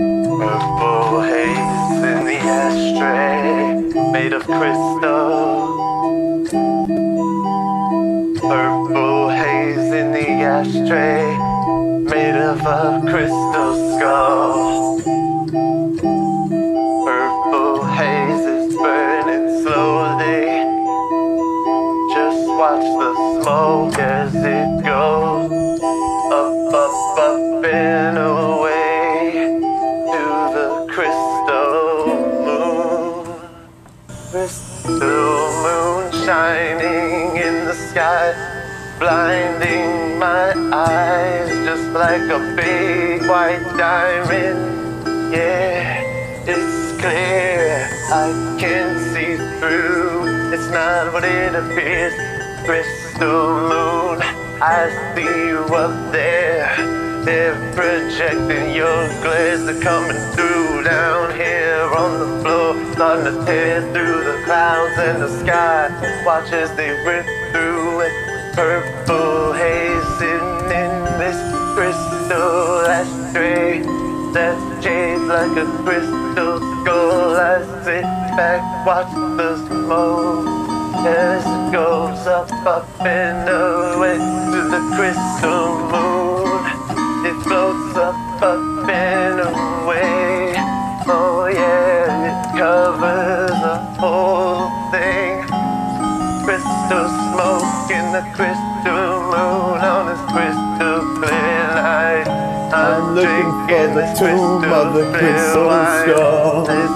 Purple haze in the ashtray, made of crystal. Purple haze in the ashtray, made of a crystal skull. Purple haze is burning slowly. Just watch the smoke as it Crystal moon shining in the sky, blinding my eyes just like a big white diamond. Yeah, it's clear, I can see through. It's not what it appears. Crystal moon, I see you up there. Projecting your glares, they're coming through down here on the floor, starting to tear through the clouds and the sky. Watch as they rip through it. Purple haze sitting in this crystal ashtray. That's shaped like a crystal skull. I sit back, watch the smoke as it goes up, up and away to the crystal moon. Crystal smoke in the crystal moon on this crystal clear night. I'm looking for the tomb of the crystal skull.